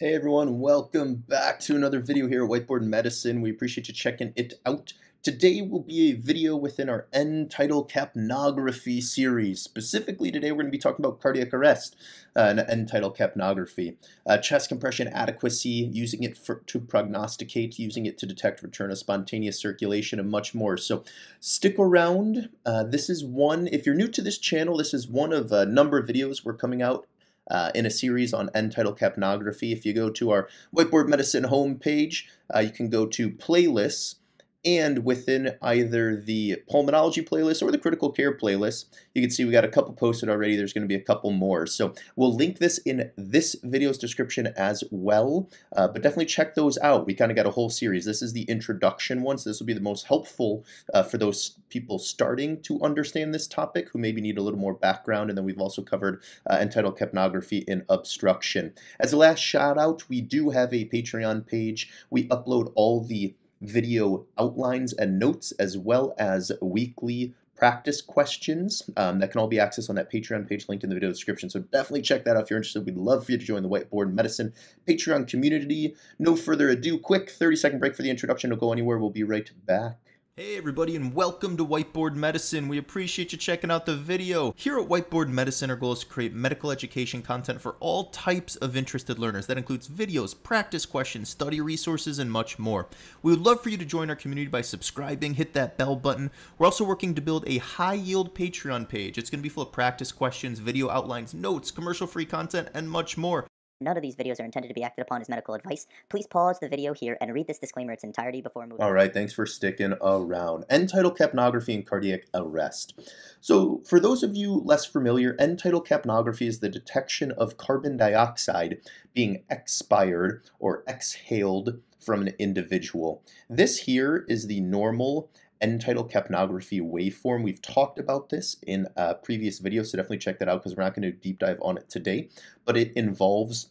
Hey everyone, welcome back to another video here at Whiteboard Medicine. We appreciate you checking it out. Today will be a video within our end-tidal capnography series. Specifically today we're going to be talking about cardiac arrest uh, and end-tidal capnography. Uh, chest compression adequacy, using it for, to prognosticate, using it to detect return of spontaneous circulation and much more. So stick around. Uh, this is one, if you're new to this channel, this is one of a number of videos we're coming out uh, in a series on end-tidal capnography. If you go to our Whiteboard Medicine homepage, uh, you can go to playlists and within either the pulmonology playlist or the critical care playlist, you can see we got a couple posted already. There's going to be a couple more. So we'll link this in this video's description as well, uh, but definitely check those out. We kind of got a whole series. This is the introduction one, so this will be the most helpful uh, for those people starting to understand this topic who maybe need a little more background. And then we've also covered uh, end-tidal capnography in obstruction. As a last shout out, we do have a Patreon page. We upload all the video outlines and notes, as well as weekly practice questions um, that can all be accessed on that Patreon page linked in the video description. So definitely check that out if you're interested. We'd love for you to join the Whiteboard Medicine Patreon community. No further ado, quick 30 second break for the introduction. Don't go anywhere. We'll be right back. Hey everybody and welcome to Whiteboard Medicine. We appreciate you checking out the video. Here at Whiteboard Medicine, our goal is to create medical education content for all types of interested learners. That includes videos, practice questions, study resources, and much more. We would love for you to join our community by subscribing, hit that bell button. We're also working to build a high-yield Patreon page. It's going to be full of practice questions, video outlines, notes, commercial-free content, and much more. None of these videos are intended to be acted upon as medical advice. Please pause the video here and read this disclaimer its entirety before moving. All right, thanks for sticking around. End-tidal capnography and cardiac arrest. So, for those of you less familiar, end-tidal capnography is the detection of carbon dioxide being expired or exhaled from an individual. This here is the normal end-tidal capnography waveform. We've talked about this in a previous video, so definitely check that out because we're not going to deep dive on it today. But it involves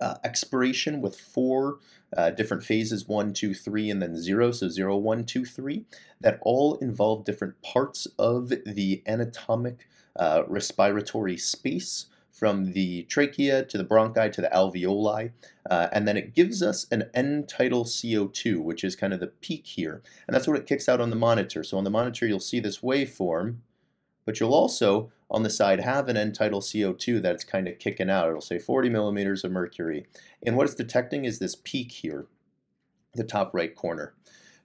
uh, expiration with four uh, different phases, one, two, three, and then zero, so zero, one, two, three, that all involve different parts of the anatomic uh, respiratory space from the trachea to the bronchi to the alveoli, uh, and then it gives us an end-tidal CO2, which is kind of the peak here, and that's what it kicks out on the monitor. So on the monitor you'll see this waveform, but you'll also on the side have an end-tidal CO2 that's kind of kicking out. It'll say 40 millimeters of mercury, and what it's detecting is this peak here, the top right corner.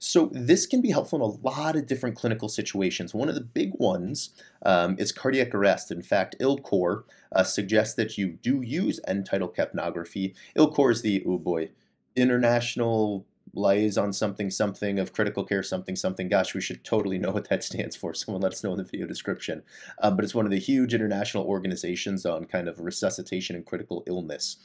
So this can be helpful in a lot of different clinical situations. One of the big ones um, is cardiac arrest. In fact, ILCOR uh, suggests that you do use end-tidal capnography. ILCOR is the, oh boy, International Liaison something something of critical care something something. Gosh, we should totally know what that stands for. Someone let us know in the video description. Um, but it's one of the huge international organizations on kind of resuscitation and critical illness.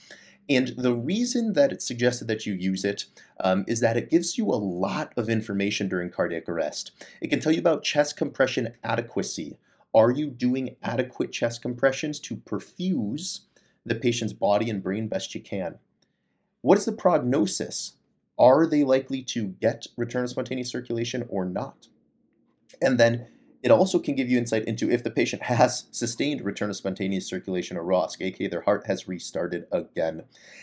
And the reason that it's suggested that you use it um, is that it gives you a lot of information during cardiac arrest. It can tell you about chest compression adequacy. Are you doing adequate chest compressions to perfuse the patient's body and brain best you can? What is the prognosis? Are they likely to get return of spontaneous circulation or not? And then it also can give you insight into if the patient has sustained return of spontaneous circulation or ROSC, aka their heart has restarted again.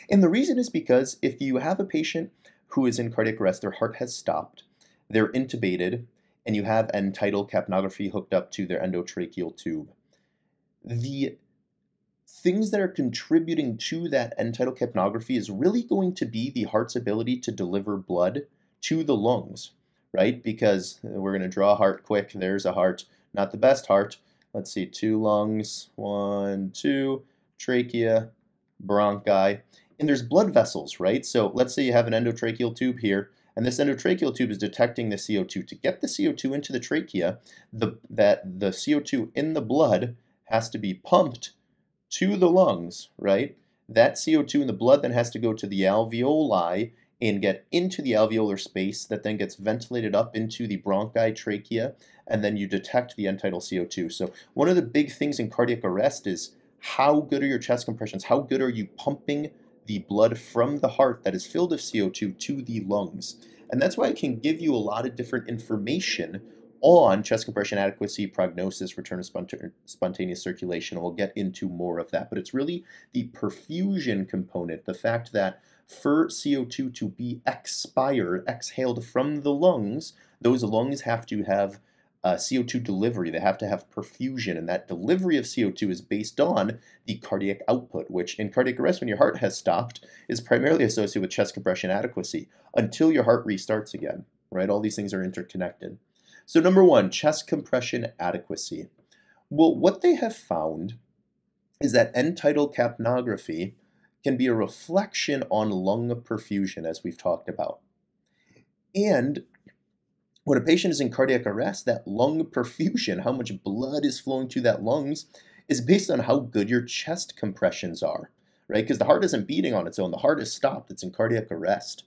And the reason is because if you have a patient who is in cardiac arrest, their heart has stopped, they're intubated, and you have end-tidal capnography hooked up to their endotracheal tube. The things that are contributing to that end-tidal capnography is really going to be the heart's ability to deliver blood to the lungs right? Because we're going to draw a heart quick. There's a heart, not the best heart. Let's see, two lungs, one, two, trachea, bronchi. And there's blood vessels, right? So let's say you have an endotracheal tube here, and this endotracheal tube is detecting the CO2. To get the CO2 into the trachea, the, that the CO2 in the blood has to be pumped to the lungs, right? That CO2 in the blood then has to go to the alveoli and get into the alveolar space that then gets ventilated up into the bronchi, trachea, and then you detect the end-tidal CO2. So one of the big things in cardiac arrest is how good are your chest compressions? How good are you pumping the blood from the heart that is filled with CO2 to the lungs? And that's why it can give you a lot of different information on chest compression adequacy, prognosis, return of spontaneous circulation. We'll get into more of that, but it's really the perfusion component, the fact that for CO2 to be expired, exhaled from the lungs, those lungs have to have uh, CO2 delivery. They have to have perfusion, and that delivery of CO2 is based on the cardiac output, which in cardiac arrest, when your heart has stopped, is primarily associated with chest compression adequacy until your heart restarts again, right? All these things are interconnected. So, number one, chest compression adequacy. Well, what they have found is that end tidal capnography can be a reflection on lung perfusion, as we've talked about. And when a patient is in cardiac arrest, that lung perfusion, how much blood is flowing to that lungs, is based on how good your chest compressions are, right? Because the heart isn't beating on its own. The heart is stopped. It's in cardiac arrest.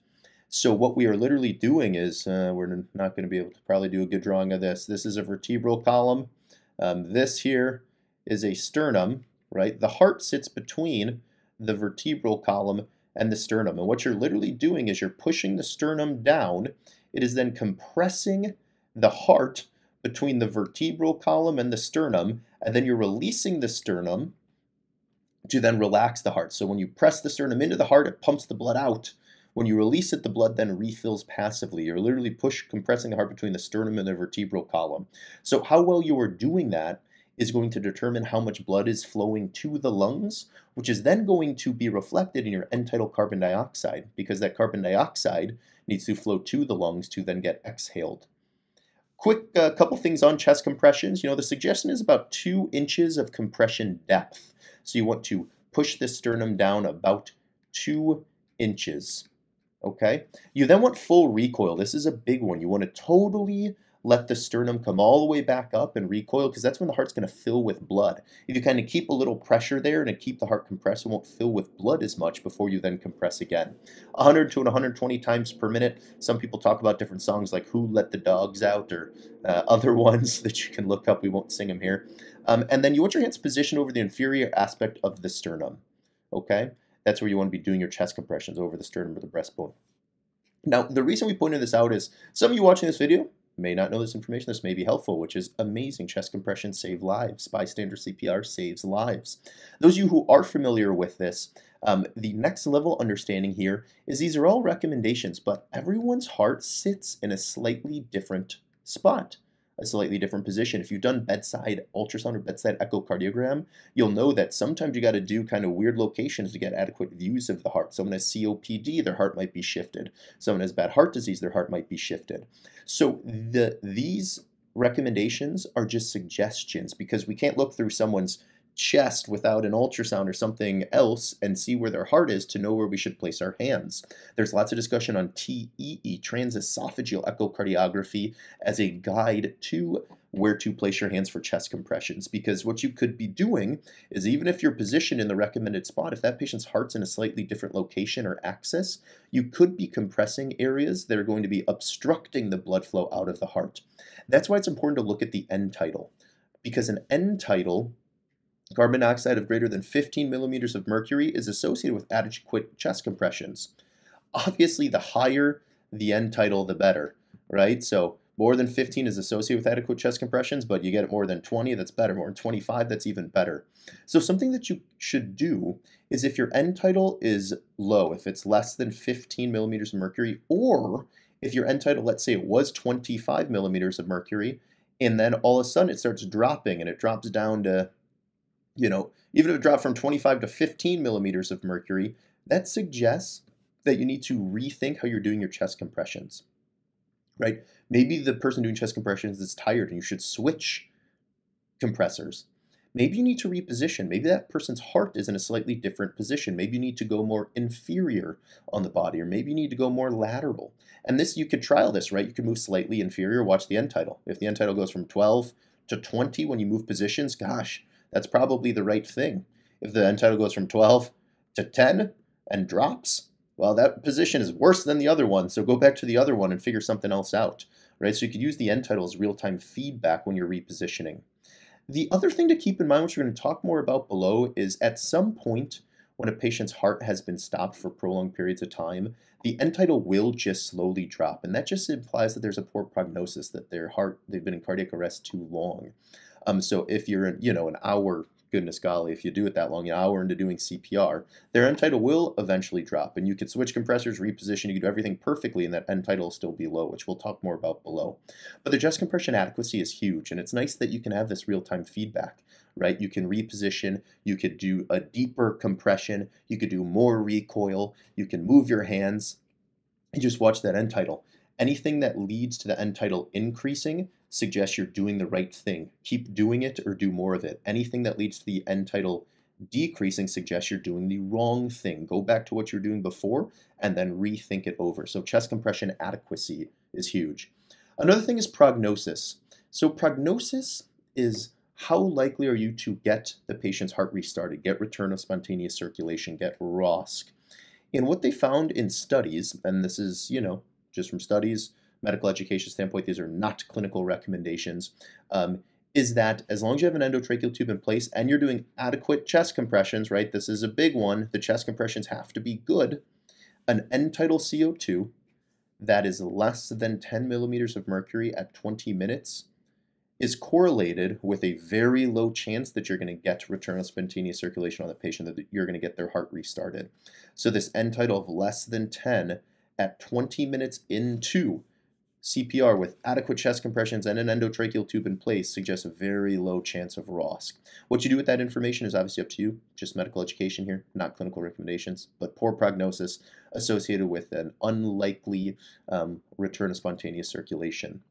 So what we are literally doing is, uh, we're not going to be able to probably do a good drawing of this. This is a vertebral column. Um, this here is a sternum, right? The heart sits between the vertebral column and the sternum. And what you're literally doing is you're pushing the sternum down it is then compressing the heart between the vertebral column and the sternum, and then you're releasing the sternum to then relax the heart. So when you press the sternum into the heart, it pumps the blood out. When you release it, the blood then refills passively. You're literally push compressing the heart between the sternum and the vertebral column. So how well you are doing that is going to determine how much blood is flowing to the lungs, which is then going to be reflected in your end tidal carbon dioxide, because that carbon dioxide needs to flow to the lungs to then get exhaled. Quick uh, couple things on chest compressions. You know, the suggestion is about two inches of compression depth. So you want to push the sternum down about two inches. Okay. You then want full recoil. This is a big one. You want to totally let the sternum come all the way back up and recoil because that's when the heart's going to fill with blood. If you kind of keep a little pressure there and keep the heart compressed, it won't fill with blood as much before you then compress again. 100 to 120 times per minute. Some people talk about different songs like Who Let the Dogs Out or uh, other ones that you can look up. We won't sing them here. Um, and then you want your hands positioned over the inferior aspect of the sternum. Okay? That's where you want to be doing your chest compressions over the sternum or the breastbone. Now, the reason we pointed this out is some of you watching this video may not know this information. This may be helpful, which is amazing. Chest compression save lives. Bystander CPR saves lives. Those of you who are familiar with this, um, the next level understanding here is these are all recommendations, but everyone's heart sits in a slightly different spot a slightly different position. If you've done bedside ultrasound or bedside echocardiogram, you'll know that sometimes you got to do kind of weird locations to get adequate views of the heart. Someone has COPD, their heart might be shifted. Someone has bad heart disease, their heart might be shifted. So the these recommendations are just suggestions because we can't look through someone's chest without an ultrasound or something else and see where their heart is to know where we should place our hands. There's lots of discussion on TEE, transesophageal echocardiography, as a guide to where to place your hands for chest compressions because what you could be doing is even if you're positioned in the recommended spot if that patient's heart's in a slightly different location or axis you could be compressing areas that are going to be obstructing the blood flow out of the heart that's why it's important to look at the end tidal. because an end tidal Carbon dioxide of greater than 15 millimeters of mercury is associated with adequate chest compressions. Obviously, the higher the end tidal, the better, right? So more than 15 is associated with adequate chest compressions, but you get more than 20, that's better. More than 25, that's even better. So something that you should do is if your end tidal is low, if it's less than 15 millimeters of mercury, or if your end tidal, let's say it was 25 millimeters of mercury, and then all of a sudden it starts dropping and it drops down to you know, even if it dropped from 25 to 15 millimeters of mercury, that suggests that you need to rethink how you're doing your chest compressions, right? Maybe the person doing chest compressions is tired and you should switch compressors. Maybe you need to reposition. Maybe that person's heart is in a slightly different position. Maybe you need to go more inferior on the body, or maybe you need to go more lateral. And this, you could trial this, right? You could move slightly inferior, watch the end tidal. If the end tidal goes from 12 to 20 when you move positions, gosh, that's probably the right thing. If the end tidal goes from 12 to 10 and drops, well, that position is worse than the other one. So go back to the other one and figure something else out, right? So you could use the end tidal as real-time feedback when you're repositioning. The other thing to keep in mind, which we're going to talk more about below, is at some point when a patient's heart has been stopped for prolonged periods of time, the end tidal will just slowly drop. And that just implies that there's a poor prognosis, that their heart, they've been in cardiac arrest too long. Um, so if you're, in, you know, an hour goodness golly, if you do it that long, an hour into doing CPR, their end tidal will eventually drop. And you could switch compressors, reposition, you could do everything perfectly, and that end tidal will still be low, which we'll talk more about below. But the chest compression adequacy is huge, and it's nice that you can have this real-time feedback, right? You can reposition, you could do a deeper compression, you could do more recoil, you can move your hands, and just watch that end tidal. Anything that leads to the end tidal increasing suggests you're doing the right thing. Keep doing it or do more of it. Anything that leads to the end tidal decreasing suggests you're doing the wrong thing. Go back to what you're doing before and then rethink it over. So chest compression adequacy is huge. Another thing is prognosis. So prognosis is how likely are you to get the patient's heart restarted, get return of spontaneous circulation, get ROSC. And what they found in studies, and this is, you know, just from studies, medical education standpoint, these are not clinical recommendations, um, is that as long as you have an endotracheal tube in place and you're doing adequate chest compressions, right? This is a big one. The chest compressions have to be good. An end tidal CO2 that is less than 10 millimeters of mercury at 20 minutes is correlated with a very low chance that you're going to get return of spontaneous circulation on the patient, that you're going to get their heart restarted. So this end tidal of less than 10 at 20 minutes into CPR with adequate chest compressions and an endotracheal tube in place suggests a very low chance of ROSC. What you do with that information is obviously up to you, just medical education here, not clinical recommendations, but poor prognosis associated with an unlikely um, return of spontaneous circulation.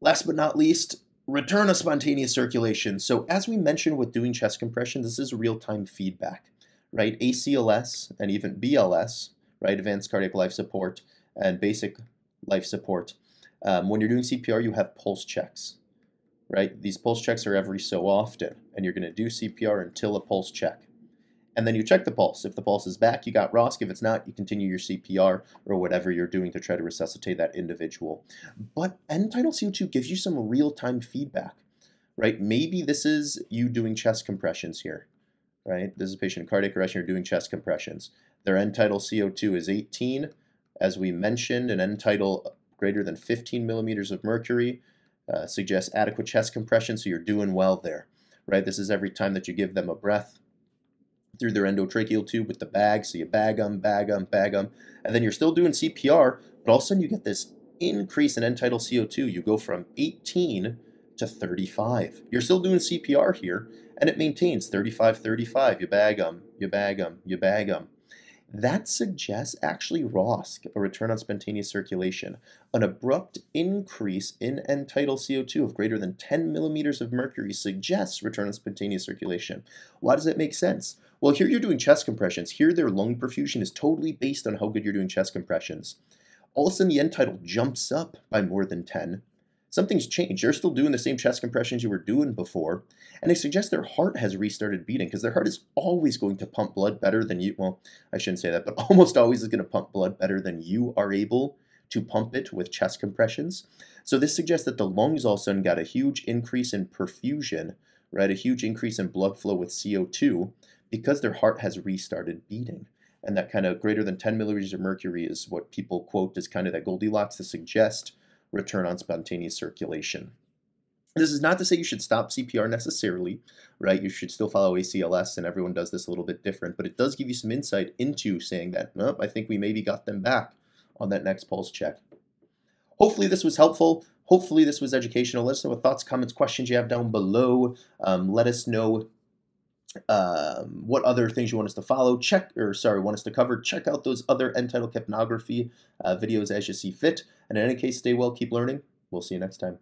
Last but not least, return of spontaneous circulation. So as we mentioned with doing chest compression, this is real-time feedback, right? ACLS and even BLS, right, advanced cardiac life support, and basic life support. Um, when you're doing CPR, you have pulse checks, right? These pulse checks are every so often, and you're going to do CPR until a pulse check. And then you check the pulse. If the pulse is back, you got ROSC. If it's not, you continue your CPR or whatever you're doing to try to resuscitate that individual. But end tidal CO2 gives you some real-time feedback, right? Maybe this is you doing chest compressions here, right? This is a patient cardiac arrest, you're doing chest compressions. Their end tidal CO2 is 18. As we mentioned, an end tidal greater than 15 millimeters of mercury uh, suggests adequate chest compression, so you're doing well there, right? This is every time that you give them a breath through their endotracheal tube with the bag, so you bag them, bag them, bag them, and then you're still doing CPR, but all of a sudden you get this increase in end tidal CO2. You go from 18 to 35. You're still doing CPR here, and it maintains 35, 35. You bag them, you bag them, you bag them. That suggests actually ROSC, a return on spontaneous circulation. An abrupt increase in end tidal CO2 of greater than 10 millimeters of mercury suggests return on spontaneous circulation. Why does that make sense? Well, here you're doing chest compressions. Here their lung perfusion is totally based on how good you're doing chest compressions. All of a sudden the end tidal jumps up by more than 10 something's changed. You're still doing the same chest compressions you were doing before, and they suggest their heart has restarted beating because their heart is always going to pump blood better than you. Well, I shouldn't say that, but almost always is going to pump blood better than you are able to pump it with chest compressions. So this suggests that the lungs all of a sudden got a huge increase in perfusion, right? A huge increase in blood flow with CO2 because their heart has restarted beating. And that kind of greater than 10 millimeters of mercury is what people quote as kind of that Goldilocks to suggest return on spontaneous circulation. This is not to say you should stop CPR necessarily, right? You should still follow ACLS, and everyone does this a little bit different, but it does give you some insight into saying that, nope, I think we maybe got them back on that next pulse check. Hopefully this was helpful. Hopefully this was educational. Let us know what thoughts, comments, questions you have down below. Um, let us know um, what other things you want us to follow, check, or sorry, want us to cover, check out those other end tidal capnography uh, videos as you see fit. And in any case, stay well, keep learning. We'll see you next time.